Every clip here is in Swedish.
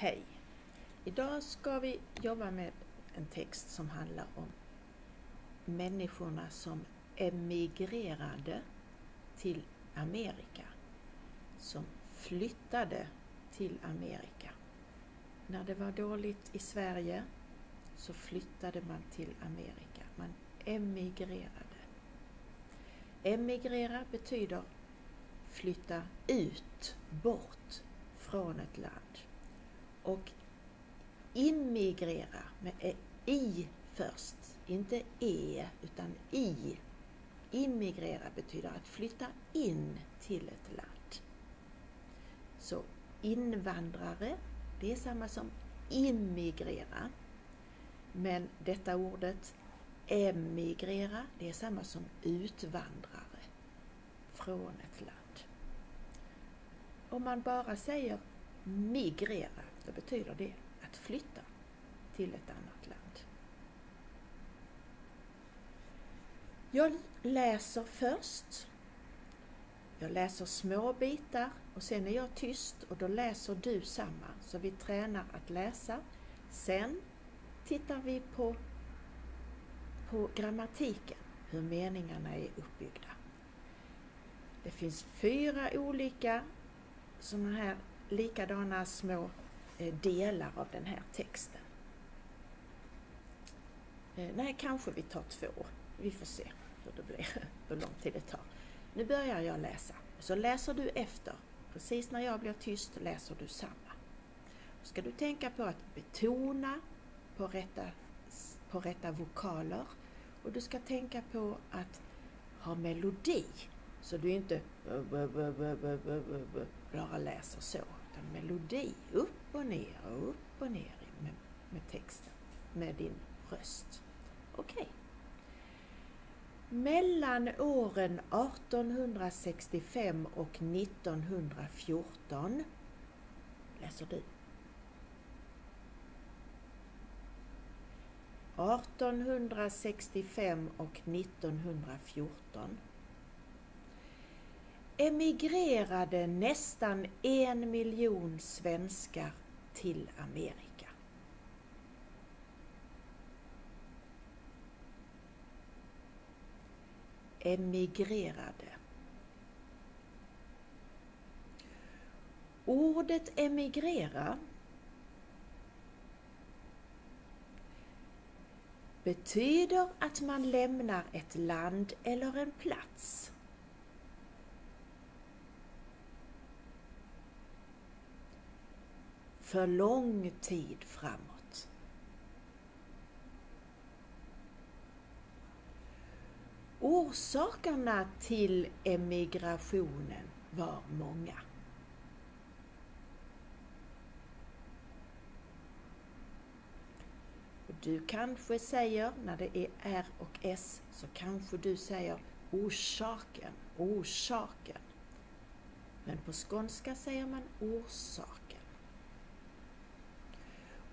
Hej! Idag ska vi jobba med en text som handlar om människorna som emigrerade till Amerika. Som flyttade till Amerika. När det var dåligt i Sverige så flyttade man till Amerika. Man emigrerade. Emigrera betyder flytta ut, bort från ett land. Och immigrera med i först, inte e utan i. Immigrera betyder att flytta in till ett land. Så invandrare, det är samma som immigrera. Men detta ordet emigrera, det är samma som utvandrare från ett land. Om man bara säger migrera, då betyder det att flytta till ett annat land. Jag läser först. Jag läser små bitar och sen är jag tyst och då läser du samma. Så vi tränar att läsa. Sen tittar vi på, på grammatiken, hur meningarna är uppbyggda. Det finns fyra olika sådana här likadana små Eh, delar av den här texten. Eh, nej, kanske vi tar två. Vi får se hur det blir, hur lång tid det tar. Nu börjar jag läsa. Så läser du efter. Precis när jag blir tyst läser du samma. Ska du tänka på att betona på rätta, på rätta vokaler och du ska tänka på att ha melodi så du inte bara läser så. Melodi, upp och ner och upp och ner med, med texten, med din röst. Okej. Okay. Mellan åren 1865 och 1914 läser du. 1865 och 1914 emigrerade nästan en miljon svenskar till Amerika. Emigrerade. Ordet emigrera betyder att man lämnar ett land eller en plats. För lång tid framåt. Orsakerna till emigrationen var många. Du kanske säger, när det är R och S, så kanske du säger orsaken, orsaken. Men på skånska säger man orsaken.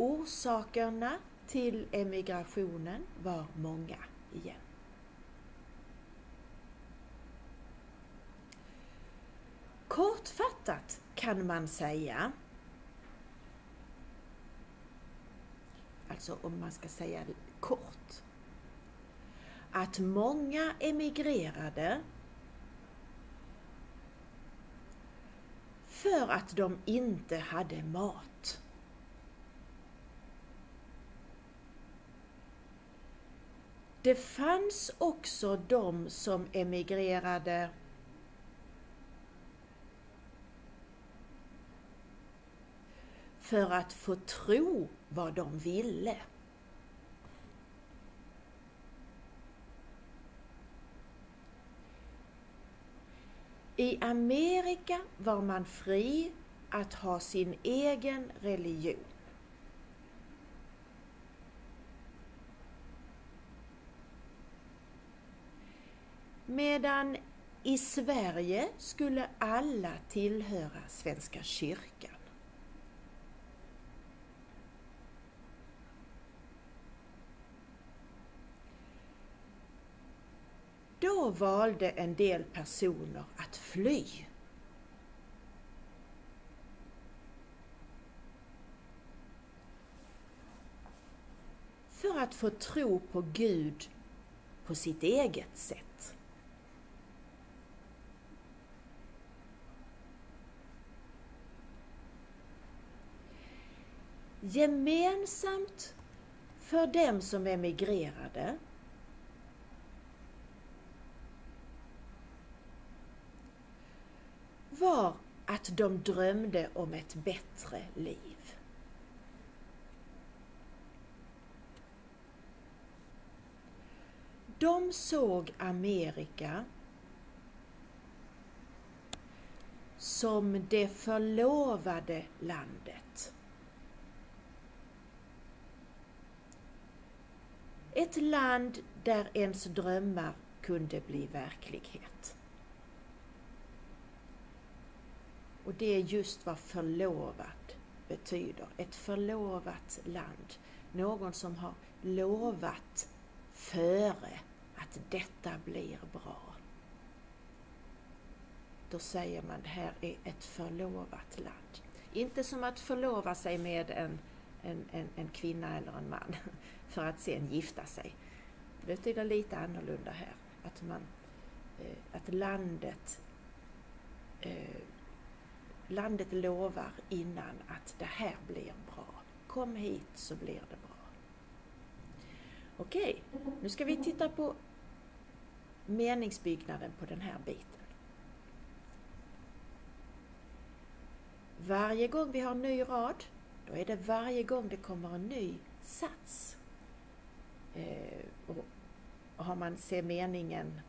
Orsakerna till emigrationen var många igen. Kortfattat kan man säga, alltså om man ska säga kort, att många emigrerade för att de inte hade mat. Det fanns också de som emigrerade för att få tro vad de ville. I Amerika var man fri att ha sin egen religion. Medan i Sverige skulle alla tillhöra Svenska kyrkan. Då valde en del personer att fly. För att få tro på Gud på sitt eget sätt. Gemensamt för dem som emigrerade var att de drömde om ett bättre liv. De såg Amerika som det förlovade landet. Ett land där ens drömmar kunde bli verklighet. Och det är just vad förlovat betyder. Ett förlovat land. Någon som har lovat före att detta blir bra. Då säger man det här är ett förlovat land. Inte som att förlova sig med en, en, en, en kvinna eller en man för att sen gifta sig. Det betyder lite annorlunda här. Att, man, eh, att landet eh, landet lovar innan att det här blir bra. Kom hit så blir det bra. Okej, nu ska vi titta på meningsbyggnaden på den här biten. Varje gång vi har en ny rad, då är det varje gång det kommer en ny sats. Eh, och har man se meningen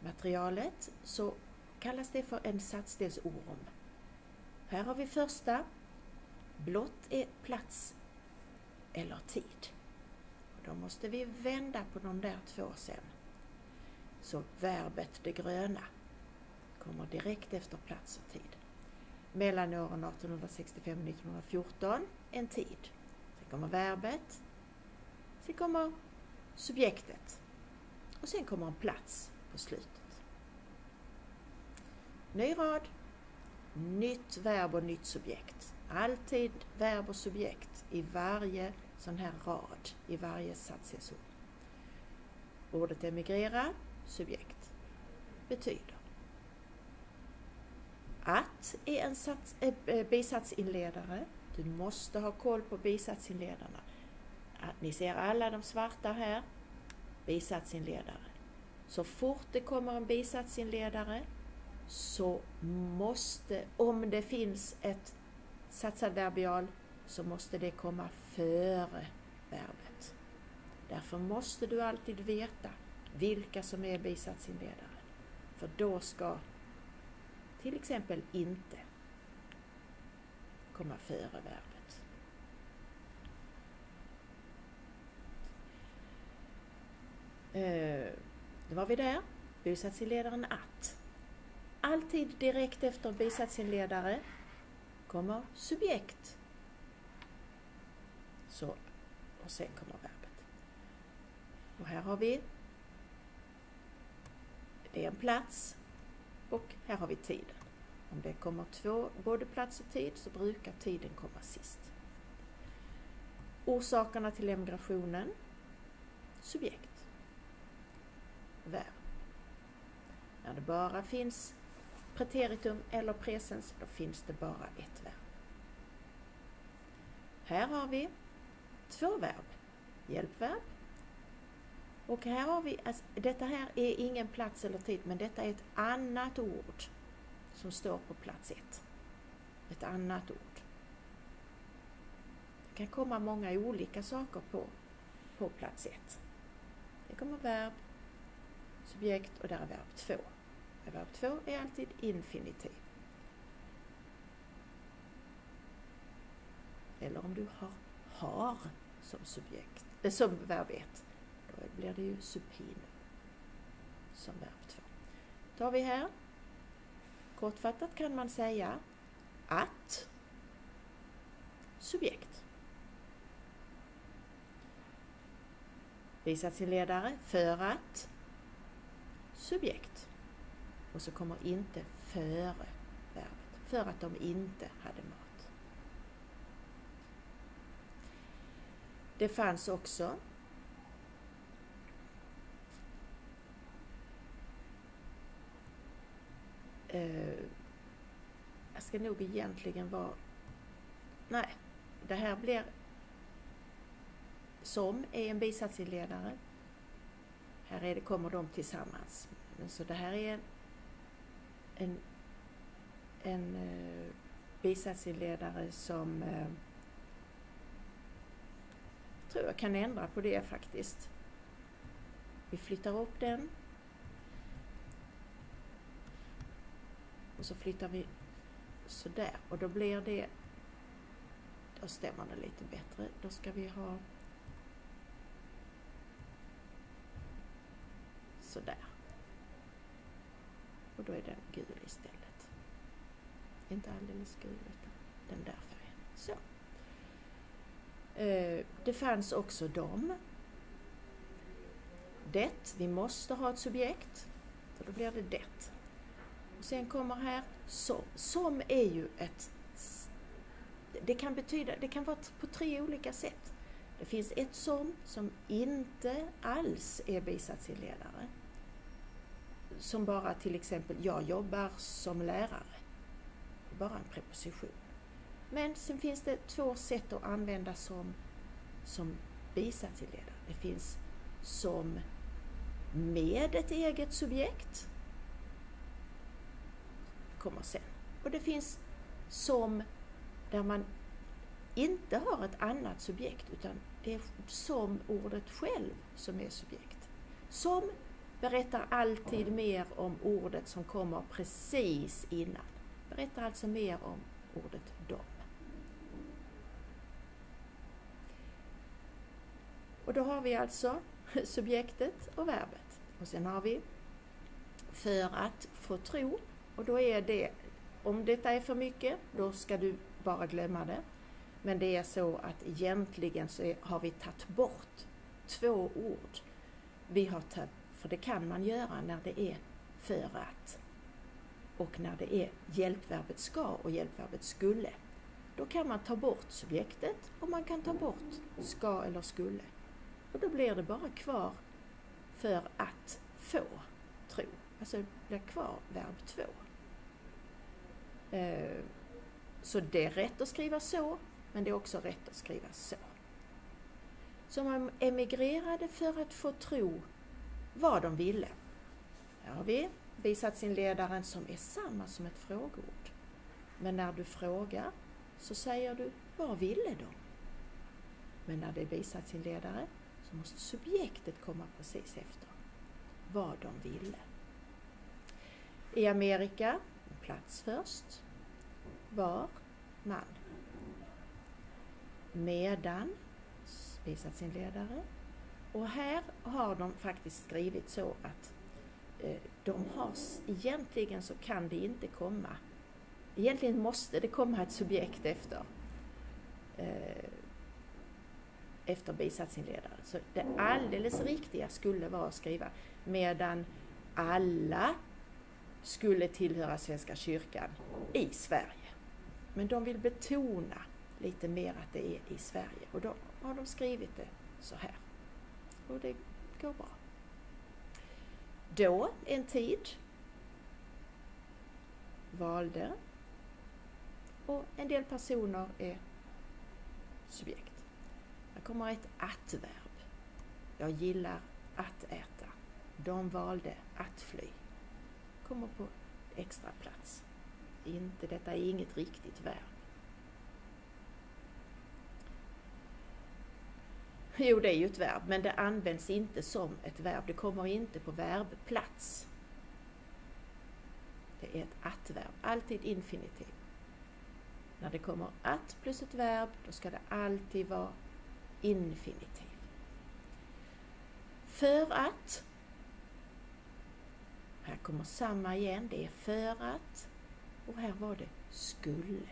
materialet så kallas det för en satsdelsorm. Här har vi första. Blått är plats eller tid. Och då måste vi vända på de där två sen. Så verbet det gröna kommer direkt efter plats och tid. Mellan åren 1865 och 1914 en tid. Sen kommer verbet. Sen kommer subjektet. Och sen kommer en plats på slutet. Ny rad, nytt verb och nytt subjekt. Alltid verb och subjekt i varje sån här rad, i varje satsesord. Ordet emigrera, subjekt, betyder att är en sats, äh, bisatsinledare. Du måste ha koll på bisatsinledarna. Ni ser alla de svarta här. Bisatsinledare. Så fort det kommer en bisatsinledare så måste, om det finns ett satsadverbial, så måste det komma före verbet. Därför måste du alltid veta vilka som är bisatsinledare. För då ska till exempel inte komma före verbet. Eh, då var vi där. Bisatsinledaren att. Alltid direkt efter bisatsinledare kommer subjekt. Så, och sen kommer verbet. Och här har vi det är en plats och här har vi tiden. Om det kommer två, både plats och tid så brukar tiden komma sist. Orsakerna till emigrationen. Subjekt. Verb. När det bara finns preteritum eller presens, då finns det bara ett verb. Här har vi två verb. Hjälpverb. Och här har vi, alltså, detta här är ingen plats eller tid, men detta är ett annat ord som står på plats ett. Ett annat ord. Det kan komma många olika saker på, på plats ett. Det kommer verb, subjekt och där är verb två. Verb 2 är alltid infinitiv. Eller om du har har som subjekt, äh, som verb 1, då blir det ju supinum som verb 2. tar vi här. Kortfattat kan man säga att subjekt. Bisatsinledare för att subjekt och så kommer inte före verbet. För att de inte hade mat. Det fanns också Eh, jag ska nog egentligen vara... Nej, det här blir som är en bisatsinledare. Här är det, kommer de tillsammans. Så det här är en, en, en eh, uh, bisatsinledare som uh, tror jag kan ändra på det faktiskt. Vi flyttar upp den. Och så flyttar vi sådär och då blir det, då stämmer det lite bättre. Då ska vi ha sådär. Och då är den gul istället. Inte alldeles gul utan den där färgen. Så. Eh, det fanns också dem. Det, vi måste ha ett subjekt. Så då blir det det. Sen kommer här som. Som är ju ett... Det kan betyda, det kan vara på tre olika sätt. Det finns ett som som inte alls är bisatsinledare. Som bara till exempel, jag jobbar som lärare. Bara en preposition. Men sen finns det två sätt att använda som, som bisatsinledare. Det finns som med ett eget subjekt kommer sen. Och det finns som där man inte har ett annat subjekt utan det är som ordet själv som är subjekt. Som berättar alltid mer om ordet som kommer precis innan. Berättar alltså mer om ordet dom. Och då har vi alltså subjektet och verbet. Och sen har vi för att få tro. Och då är det, om detta är för mycket, då ska du bara glömma det. Men det är så att egentligen så är, har vi tagit bort två ord. Vi har tagit, för det kan man göra när det är för att och när det är hjälpverbet ska och hjälpverbet skulle. Då kan man ta bort subjektet och man kan ta bort ska eller skulle. Och då blir det bara kvar för att få tro. Alltså det blir kvar verb två. Eh, så det är rätt att skriva så, men det är också rätt att skriva så. Så man emigrerade för att få tro vad de ville. Här har vi bisatsinledaren som är samma som ett frågeord. Men när du frågar så säger du vad ville de? Men när det är bisatsinledare så måste subjektet komma precis efter vad de ville. I Amerika, plats först, var man. Medan, bisatsinledare. Och här har de faktiskt skrivit så att eh, de har, egentligen så kan det inte komma, egentligen måste det komma ett subjekt efter eh, efter bisatsinledare. Så det alldeles riktiga skulle vara att skriva medan alla skulle tillhöra Svenska kyrkan i Sverige. Men de vill betona lite mer att det är i Sverige och då har de skrivit det så här. Och det går bra. Då, en tid, valde och en del personer är subjekt. Här kommer ett att-verb. Jag gillar att äta. De valde att fly. Kommer på extra plats. Inte, detta är inget riktigt verb. Jo, det är ju ett verb, men det används inte som ett verb. Det kommer inte på verbplats. Det är ett att-verb, alltid infinitiv. När det kommer att plus ett verb, då ska det alltid vara infinitiv. För att. Här kommer samma igen. Det är för att. Och här var det skulle.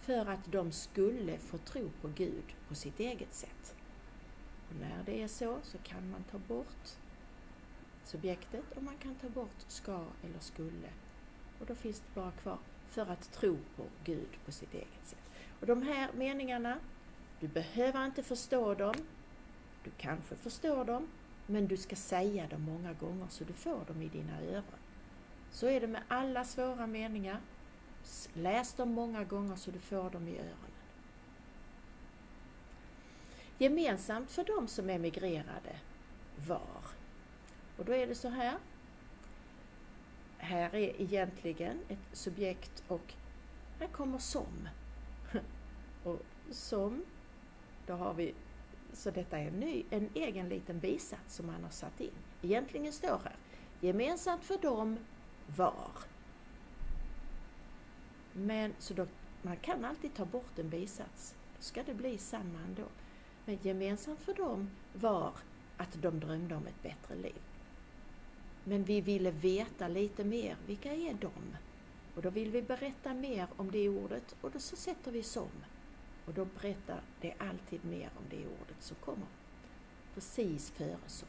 För att de skulle få tro på Gud på sitt eget sätt. Och när det är så, så kan man ta bort subjektet och man kan ta bort ska eller skulle. Och då finns det bara kvar för att tro på Gud på sitt eget sätt. Och de här meningarna du behöver inte förstå dem. Du kanske förstår dem, men du ska säga dem många gånger så du får dem i dina öron. Så är det med alla svåra meningar. Läs dem många gånger så du får dem i öronen. Gemensamt för de som emigrerade var. Och då är det så här. Här är egentligen ett subjekt och här kommer som. Och som, då har vi, så detta är en, ny, en egen liten bisats som man har satt in. Egentligen står här, gemensamt för dem var. Men så då, man kan alltid ta bort en bisats, då ska det bli samma ändå. Men gemensamt för dem var att de drömde om ett bättre liv. Men vi ville veta lite mer, vilka är de? Och då vill vi berätta mer om det ordet och då så sätter vi som. Och då berättar det alltid mer om det ordet som kommer precis före som.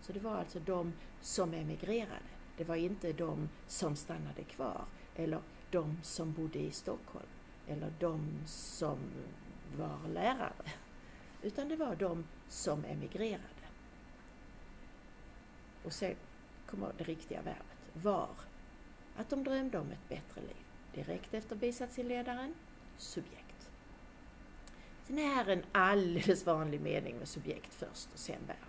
Så det var alltså de som emigrerade. Det var inte de som stannade kvar eller de som bodde i Stockholm eller de som var lärare. Utan det var de som emigrerade. Och sen kommer det riktiga verbet. Var. Att de drömde om ett bättre liv. Direkt efter bisatsinledaren, subjekt. Sen är här en alldeles vanlig mening med subjekt först och sen verb.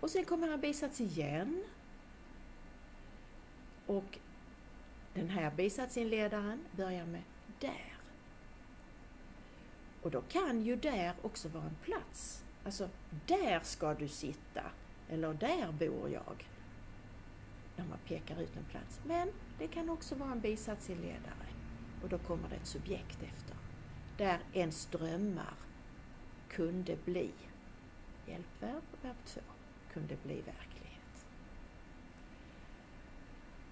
Och sen kommer en bisats igen. Och den här bisatsinledaren börjar med där. Och då kan ju där också vara en plats. Alltså, där ska du sitta. Eller där bor jag. När man pekar ut en plats. Men det kan också vara en bisatsinledare. Och då kommer det ett subjekt efter. Där ens drömmar kunde bli. Hjälpverb, verb 2. Kunde bli verklighet.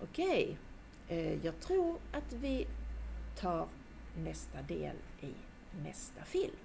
Okej, eh, jag tror att vi tar nästa del i nästa film.